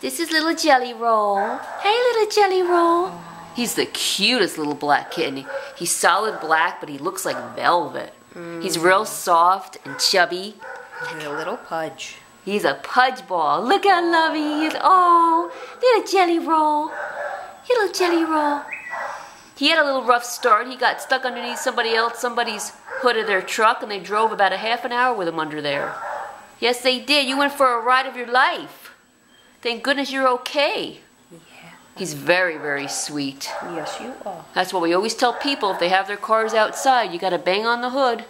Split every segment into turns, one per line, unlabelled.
This is little Jelly Roll. Hey, little Jelly Roll. He's the cutest little black kitten. He's solid black, but he looks like velvet. He's real soft and chubby.
He's a little pudge.
He's a pudge ball. Look how lovely he is. Oh, little Jelly Roll. Little Jelly Roll. He had a little rough start. He got stuck underneath somebody else, somebody's hood of their truck, and they drove about a half an hour with him under there. Yes, they did. You went for a ride of your life. Thank goodness you're okay.
Yeah.
He's very, very sweet.
Yes, you are.
That's what we always tell people if they have their cars outside, you gotta bang on the hood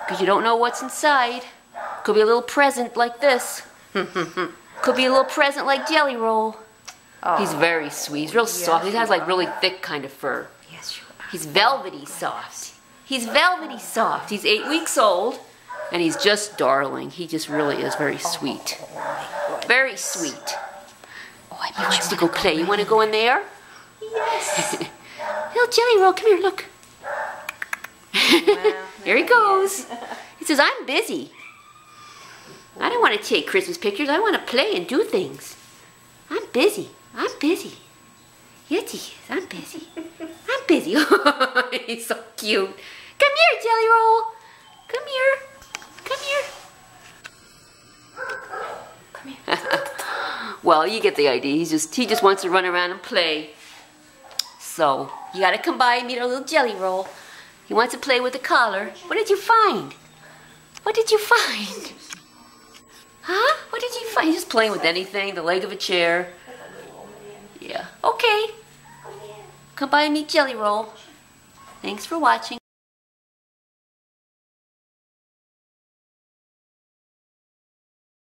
because you don't know what's inside. Could be a little present like this. Could be a little present like Jelly Roll.
Oh,
He's very sweet. He's real soft. He has like really thick kind of fur.
yes, you are.
He's velvety soft. He's velvety soft. He's eight weeks old and he's just darling. He just really is very
oh, sweet. Oh.
Very sweet.
I
He
bet
wants
you
to go play. You want to go in there? Yes. Little Jelly Roll, come here, look. Here he goes. He says, I'm busy. I don't want to take Christmas pictures. I want to play and do things. I'm busy. I'm busy. Yes, he is. I'm busy. I'm busy. He's so cute. Come here, Jelly Roll. Come here. Come here.
Come here.
Well, you get the idea. He's just he just wants to run around and play. So you gotta come by and meet our little jelly roll. He wants to play with the collar. What did you find? What did you find? Huh? What did you find? He's just playing with anything, the leg of a chair. Yeah. Okay. Come by and meet Jelly Roll. Thanks for watching.